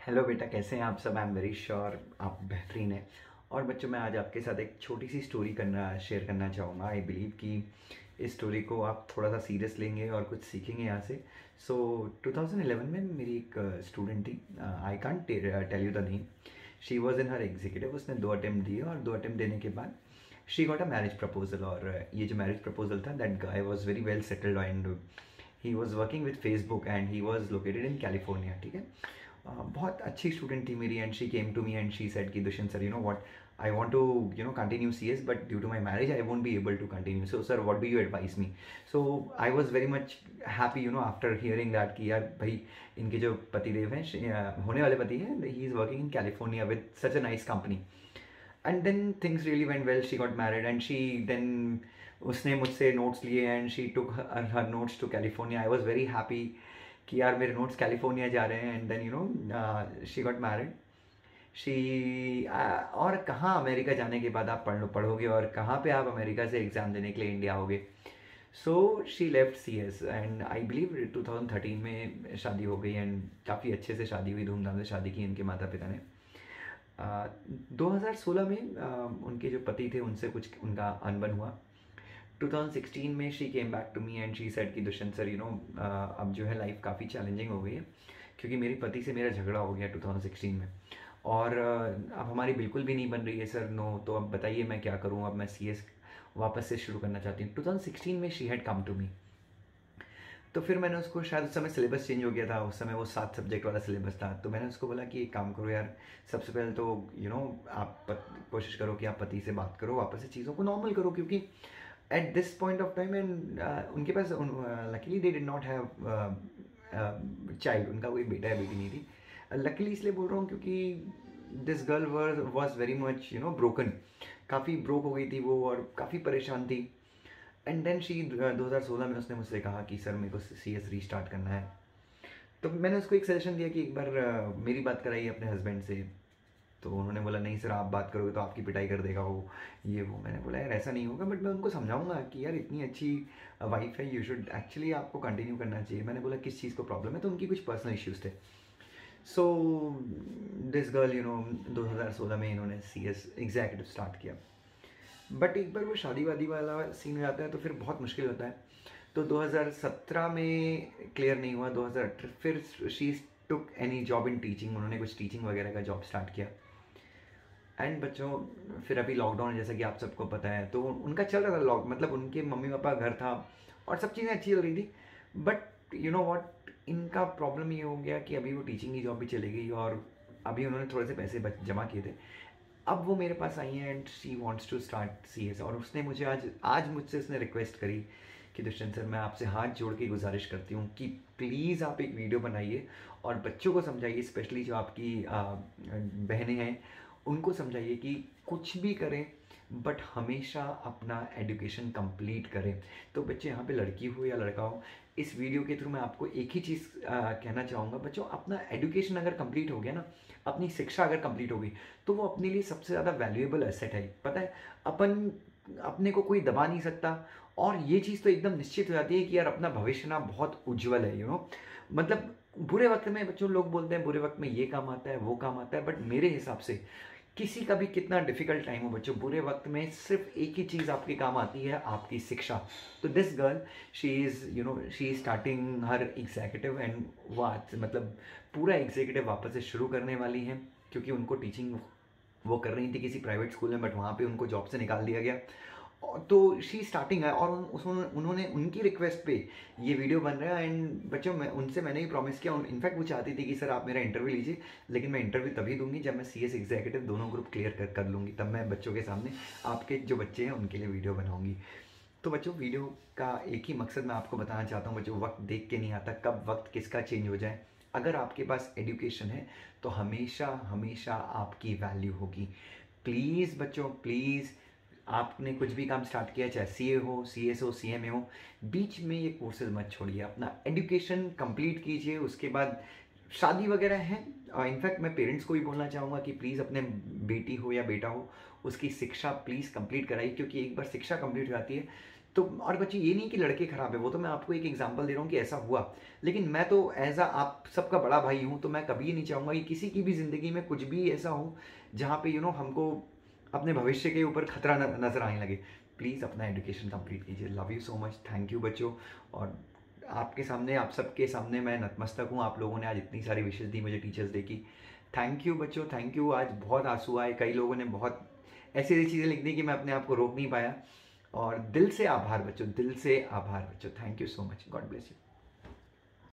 Hello बेटा कैसे हैं आप सब? आई एम वेरी श्योर आप बेहतरीन हैं। और बच्चों मैं आज आपके साथ एक छोटी सी स्टोरी करना शेयर करना चाहूँगा। आई बिलीव कि इस स्टोरी को आप थोड़ा सा सीरियस लेंगे और कुछ सीखेंगे यहाँ से। सो so, 2011 में मेरी एक स्टूडेंट थी। I can't tell you the name she was in her executive उसने दो अटैम्प्ट दिए और दो अटैम्प्ट देने के बाद she got a marriage proposal और ये जो मैरिज प्रपोजल था that guy was very well settled and he was working with Facebook and he was located in California ठीक है? बहुत अच्छी स्टूडेंट थी मेरी and she came to me and she said कि, Dushyant sir you know what I want to you know continue C S but due to my marriage I won't be able to continue so sir what do you advise me so I was very much happy you know after hearing that कि, यार, भाई, इनके जो पतिदेव हैं होने वाले पति हैं he is working in California with such a nice company and then things really went well she got married and she then उसने मुझसे नोट्स लिए and she took her notes to California I was very happy कि यार मेरे notes California जा रहे हैं and then you know she got married she और कहाँ अमेरिका जाने के बाद आप पढ़ पढ़ोगे और कहाँ पे आप अमेरिका से एग्ज़ाम देने के लिए इंडिया आओगे? So she left C S and I believe 2013 में शादी हो गई एंड काफ़ी अच्छे से शादी हुई धूमधाम से शादी की इनके माता पिता ने। Uh, 2016 में uh, उनके जो पति थे उनसे कुछ उनका अनबन हुआ। 2016 में she came back to me and she said कि दुष्यंत सर यू नो अब जो है लाइफ काफ़ी चैलेंजिंग हो गई है क्योंकि मेरी पति से मेरा झगड़ा हो गया 2016 में और uh, अब हमारी बिल्कुल भी नहीं बन रही है सर नो तो अब बताइए मैं क्या करूँ अब मैं सीएस वापस से शुरू करना चाहती हूँ। 2016 में she had come to me तो फिर मैंने उसको शायद उस समय सिलेबस चेंज हो गया था उस समय वो सात सब्जेक्ट वाला सिलेबस था तो मैंने उसको बोला कि एक काम करो यार सबसे पहले तो यू you नो know, आप कोशिश करो कि आप पति से बात करो वापस से चीज़ों को नॉर्मल करो क्योंकि at this point of time uh, उनके पास luckily they did not have child उनका कोई बेटा या बेटी नहीं थी। लकीली इसलिए बोल रहा हूँ क्योंकि this girl were was very much you know broken काफ़ी ब्रोक हो गई थी वो और काफ़ी परेशान थी। एंड देन शी 2016 में उसने मुझसे कहा कि सर मेरे को सी एस रीस्टार्ट करना है। तो मैंने उसको एक सजेशन दिया कि एक बार uh, मेरी बात कराइए अपने हस्बैंड से। तो उन्होंने बोला, नहीं सर, आप बात करोगे तो आपकी पिटाई कर देगा वो। ये वो मैंने बोला, यार, ऐसा नहीं होगा, बट मैं उनको समझाऊँगा कि यार, इतनी अच्छी वाइफ है यू शुड एक्चुअली आपको कंटिन्यू करना चाहिए। मैंने बोला, किस चीज़ को प्रॉब्लम है? तो उनकी कुछ पर्सनल इश्यूज़ थे। So this girl you know 2016 में इन्होंने सी एस एग्जैक्टिव स्टार्ट किया। बट एक बार वो शादी वादी वाला सीन हो जाता है तो फिर बहुत मुश्किल होता है। तो 2017 में क्लियर नहीं हुआ 2018 फिर she took any job in teaching उन्होंने कुछ टीचिंग वगैरह का जॉब स्टार्ट किया। एंड बच्चों, फिर अभी लॉकडाउन जैसा कि आप सबको पता है तो उनका चल रहा था लॉक मतलब उनके मम्मी पापा घर था, और सब चीज़ें अच्छी चल रही थी। बट यू नो वॉट इनका प्रॉब्लम ये हो गया कि अभी वो टीचिंग की जॉब भी चली गई, और अभी उन्होंने थोड़े से पैसे जमा किए थे। अब वो मेरे पास आई हैं and she wants to start C S और उसने मुझे आज आज मुझसे उसने रिक्वेस्ट करी कि, दुष्यंत सर, मैं आपसे हाथ जोड़ के गुजारिश करती हूँ कि प्लीज़ आप एक वीडियो बनाइए, और बच्चों को समझाइए स्पेशली जो आपकी बहनें हैं उनको समझाइए कि कुछ भी करें बट हमेशा अपना एजुकेशन कंप्लीट करें। तो बच्चे, यहाँ पे लड़की हो या लड़का हो, इस वीडियो के थ्रू मैं आपको एक ही चीज़ कहना चाहूँगा। बच्चों, अपना एजुकेशन अगर कंप्लीट हो गया ना, अपनी शिक्षा अगर कंप्लीट हो गई तो वो अपने लिए सबसे ज़्यादा वैल्यूएबल एसेट है। पता है, अपन, अपने को कोई दबा नहीं सकता, और ये चीज़ तो एकदम निश्चित हो जाती है कि यार अपना भविष्य ना बहुत उज्जवल है यू नो मतलब बुरे वक्त में बच्चों लोग बोलते हैं, बुरे वक्त में ये काम आता है, वो काम आता है बट मेरे हिसाब से किसी का भी कितना डिफ़िकल्ट टाइम हो बच्चों, बुरे वक्त में सिर्फ़ एक ही चीज़ आपके काम आती है, आपकी शिक्षा। तो this girl she is you know she is starting her executive and वो आज मतलब पूरा एग्जीक्यूटिव वापस से शुरू करने वाली हैं, क्योंकि उनको टीचिंग वो कर रही थी किसी प्राइवेट स्कूल में बट वहाँ पे उनको जॉब से निकाल दिया गया। तो शी स्टार्टिंग है और उन्होंने उनकी रिक्वेस्ट पे ये वीडियो बन रहा है एंड बच्चों, मैं, उनसे मैंने ही प्रॉमिस किया इनफैक्ट वो चाहती थी कि, सर, आप मेरा इंटरव्यू लीजिए, लेकिन मैं इंटरव्यू तभी दूँगी जब मैं सी एस एग्जीक्यूटिव दोनों ग्रुप क्लियर कर कर लूँगी, तब मैं बच्चों के सामने आपके जो बच्चे हैं, उनके लिए वीडियो बनाऊँगी। तो बच्चों वीडियो का एक ही मकसद मैं आपको बताना चाहता हूँ, बच्चों, वक्त देख के नहीं आता, कब वक्त किसका चेंज हो जाए। अगर आपके पास एडुकेशन है तो हमेशा हमेशा आपकी वैल्यू होगी। प्लीज़ बच्चों प्लीज़ आपने कुछ भी काम स्टार्ट किया, चाहे सीए हो सी एस हो सी हो, बीच में ये कोर्सेज मत छोड़िए। अपना एजुकेशन कंप्लीट कीजिए, उसके बाद शादी वगैरह है। इनफैक्ट मैं पेरेंट्स को भी बोलना चाहूँगा कि प्लीज़ अपने बेटी हो या बेटा हो, उसकी शिक्षा प्लीज़ कंप्लीट कराइए, क्योंकि एक बार शिक्षा कंप्लीट हो जाती है तो और बच्चे, ये नहीं कि लड़के ख़राब है, वो तो मैं आपको एक एग्जांपल दे रहा हूँ कि ऐसा हुआ। लेकिन मैं तो एज आ आप सबका बड़ा भाई हूँ तो मैं कभी ये नहीं चाहूँगा कि किसी की भी ज़िंदगी में कुछ भी ऐसा हो, जहाँ पे यू नो हमको अपने भविष्य के ऊपर खतरा नज़र आने लगे। प्लीज़ अपना एजुकेशन कंप्लीट कीजिए। Love you so much thank you बच्चों। और आपके सामने, आप सबके सामने मैं नतमस्तक हूँ। आप लोगों ने आज इतनी सारी विशेष दी, मुझे टीचर्स डे की थैंक यू बच्चों. थैंक यू आज बहुत आँसू आए। कई लोगों ने बहुत ऐसी ऐसी चीज़ें लिख दी कि मैं अपने आप को रोक नहीं पाया। और दिल से आभार, बच्चों. दिल से आभार, बच्चों. Thank you so much God bless you